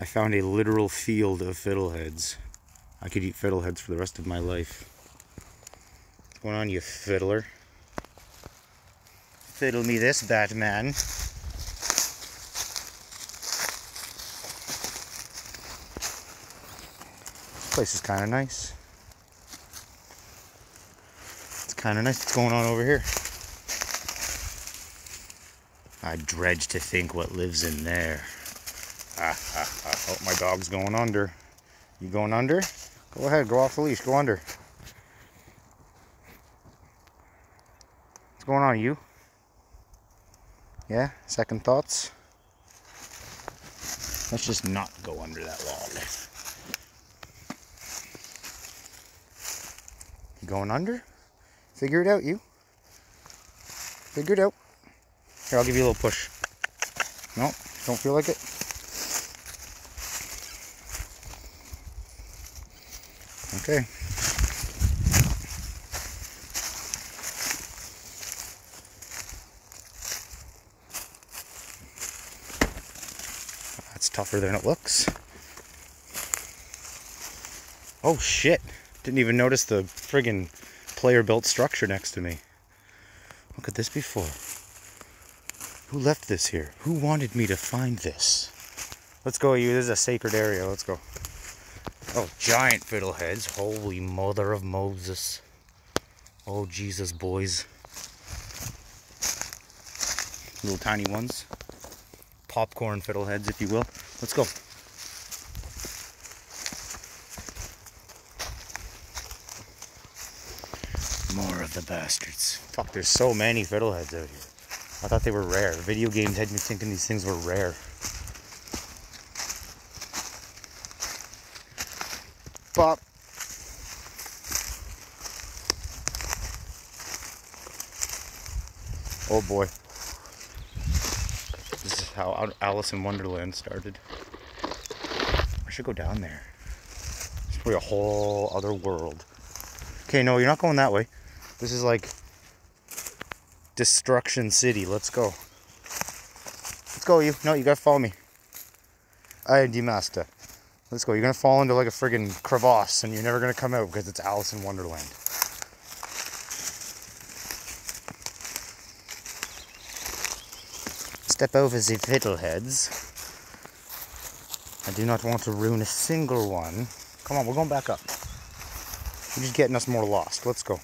I found a literal field of fiddleheads. I could eat fiddleheads for the rest of my life. What's going on, you fiddler? Fiddle me this, Batman. This place is kind of nice. It's kind of nice. What's going on over here? I dredge to think what lives in there. Ah, ah. Oh, my dog's going under. You going under? Go ahead, go off the leash, go under. What's going on, you? Yeah? Second thoughts? Let's just not go under that log. You going under? Figure it out, you. Figure it out. Here, I'll give you a little push. No, don't feel like it? Okay. That's tougher than it looks. Oh shit. Didn't even notice the friggin' player built structure next to me. What could this be for? Who left this here? Who wanted me to find this? Let's go, you. This is a sacred area. Let's go. Oh, giant fiddleheads. Holy mother of Moses. Oh, Jesus, boys. Little tiny ones. Popcorn fiddleheads, if you will. Let's go. More of the bastards. Fuck, there's so many fiddleheads out here. I thought they were rare. Video games had me thinking these things were rare. Oh boy. This is how Alice in Wonderland started. I should go down there. It's probably a whole other world. Okay, no, you're not going that way. This is like Destruction City. Let's go. Let's go, you. No, you gotta follow me. I am the master. Let's go. You're gonna fall into like a friggin' crevasse and you're never gonna come out because it's Alice in Wonderland. Step over the fiddleheads. I do not want to ruin a single one. Come on, we're going back up. You're just getting us more lost. Let's go.